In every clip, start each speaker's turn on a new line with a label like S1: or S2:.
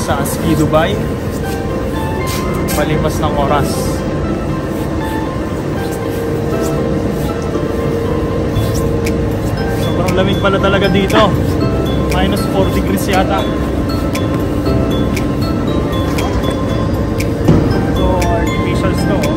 S1: sa Ski Dubai. Palipas ng oras. Sobrang lamig pala talaga dito. Minus 4 degrees yata. So, artificial snow.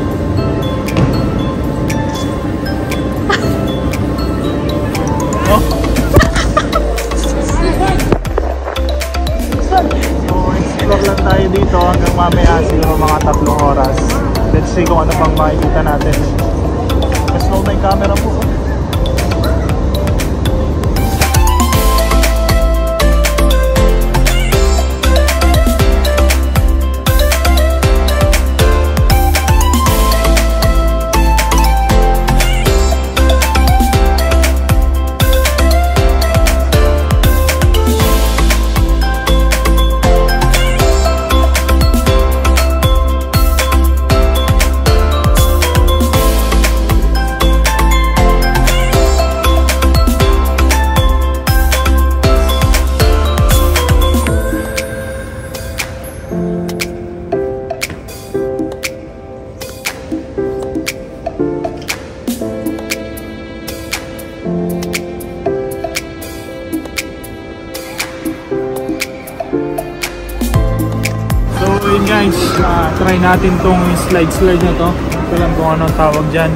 S1: Try natin tong slide slide na to. Ito lang kung anong tawag dyan.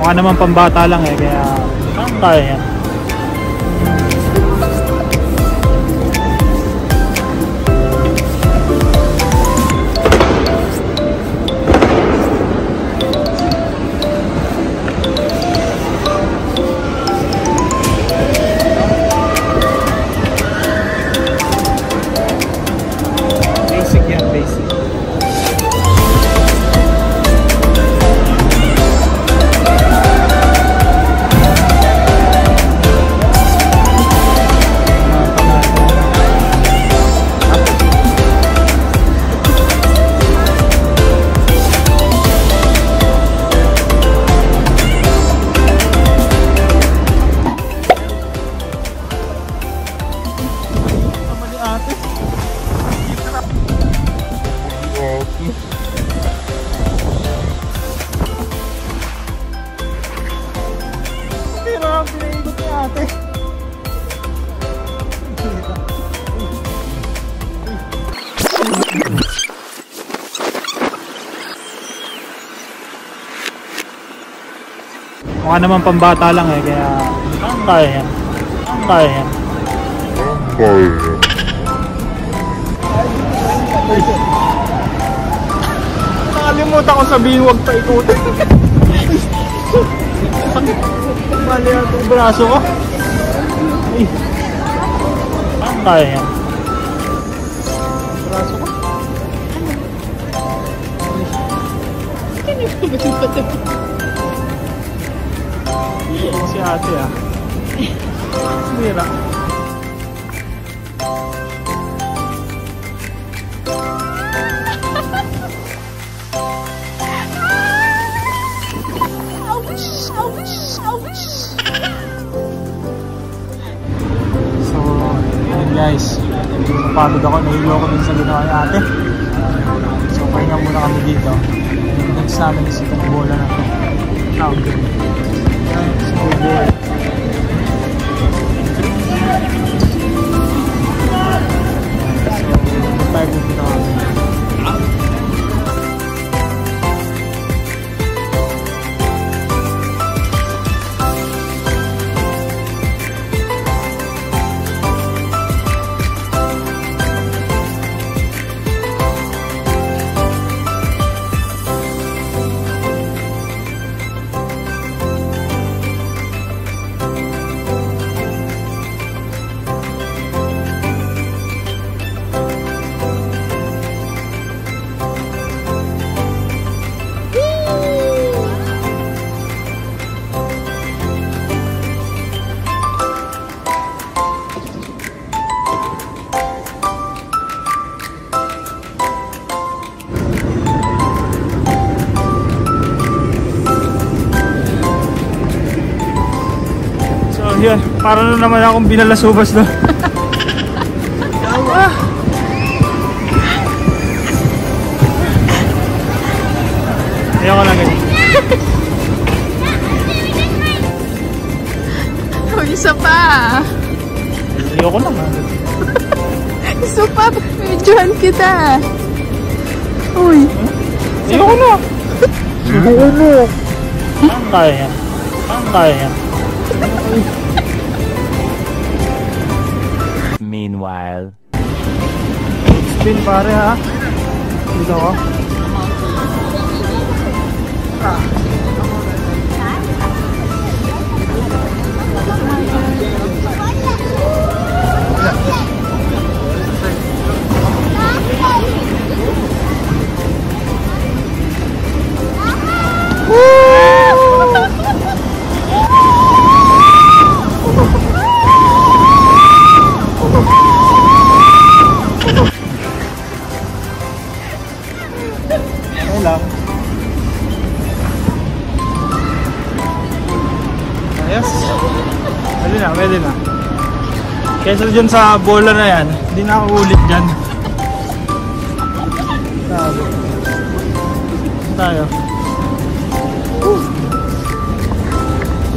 S1: Mukha naman pambata lang eh, kaya kaya yan. Mukha naman pambata lang eh, kaya kaya yan. Kaya yan. Nakalimutan ko sabihin huwag pa ikutin. Mali ako braso ko. Kaya yan? Braso ko. Ito si ate ah. Sumira. So, guys. Napagod ako. Nahilo ako dun sa ginawa ni ate. So, pahinga muna kami dito. Next namin is ito ng bola na to. Tawag din. So, bola. So, tayo dito kami. Para na naman akong binalasubas doon. ah. Ayoko lang ganyan.
S2: Oh, isa pa.
S1: Ayoko lang ah.
S2: Isa pa. Medyohan kita. Uy.
S1: Ayoko na. Ayoko na. Ang kaya. Ang kaya
S3: Meanwhile.
S1: Spin pare ha. Dito ako. Okay Kesa dyan sa bola na yan, hindi na ulit dyan. Sabi. Tayo?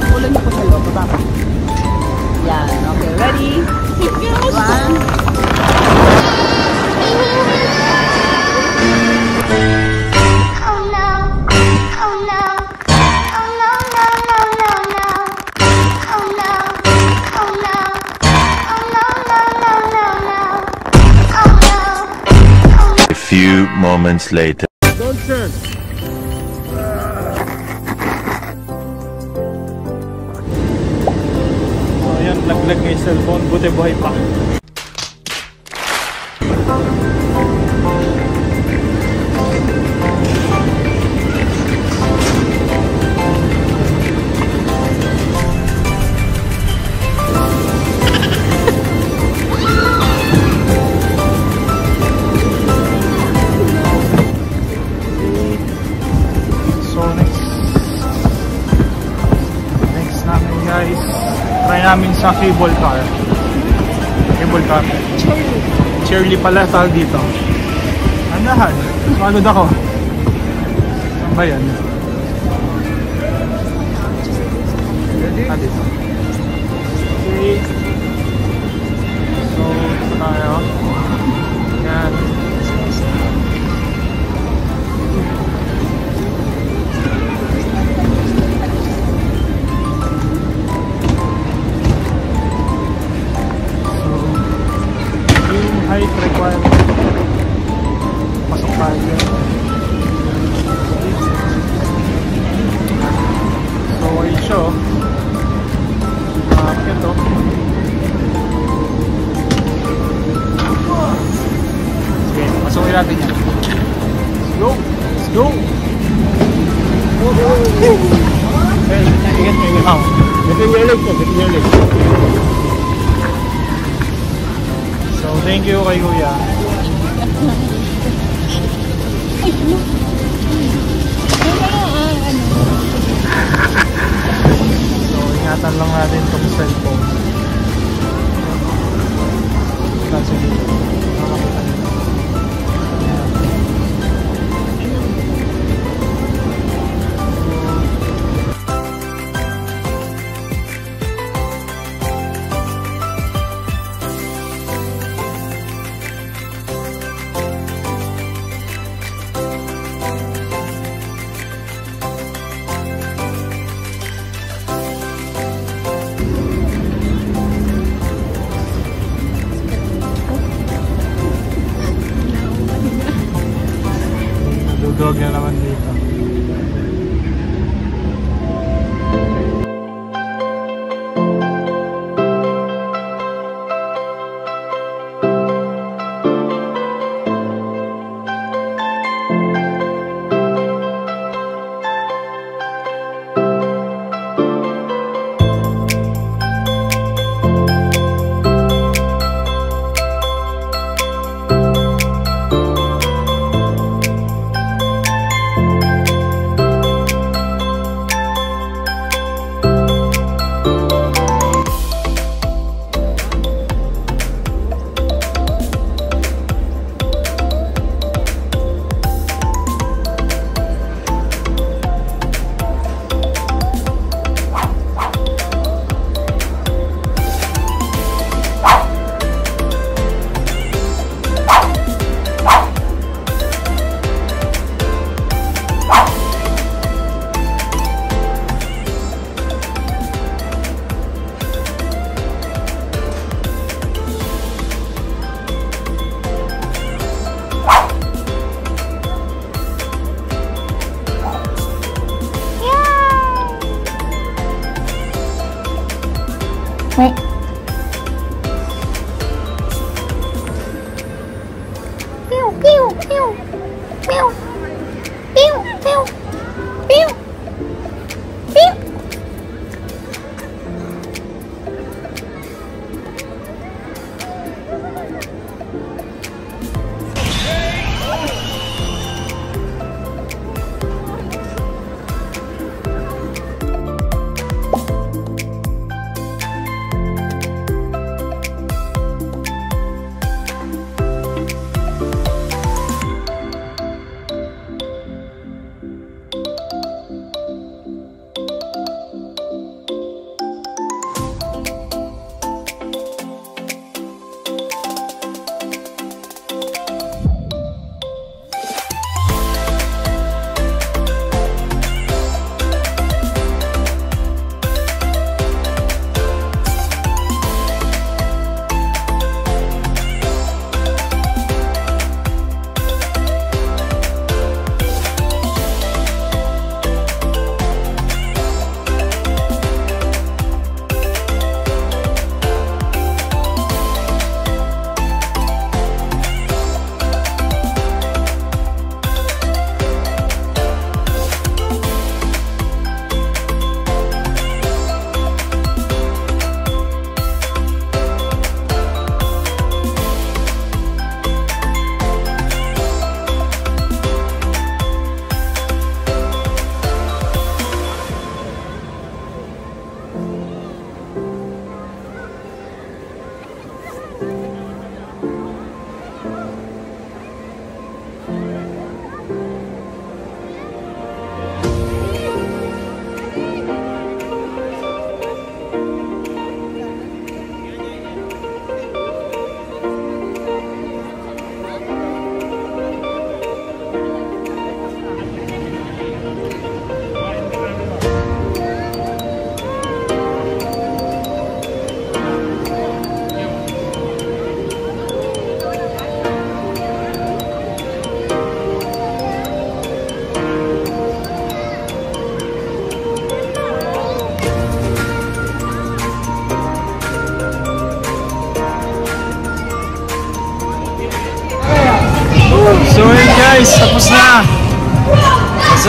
S2: Ulan niyo po sa. Baba. Yan. Okay. Ready? One.
S3: Few moments later.
S1: Dolce! So yan, laglag ng cellphone, buti buhay pa. Cable car. Cable car. Shirley pala tawag dito. Andahan Pagod ako. Saan ba yan? Ah, dito. Okay So tayo. Yan Meow.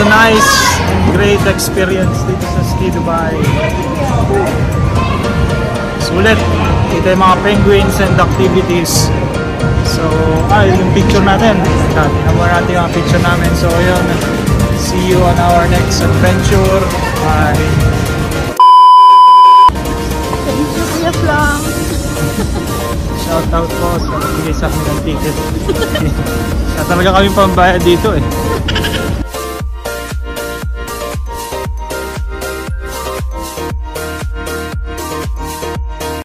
S1: Nice great experience dito sa Ski Dubai. Sulit. Kita yung mga penguins and activities. So, ah, yung picture natin. Mo natin yung picture namin. So, yun. See you on our next adventure. Bye.
S2: Thank you, Kuya Flang.
S1: Shout out po sa nagbigay sa akin ng ticket. Kaya talaga kami pambayad dito eh.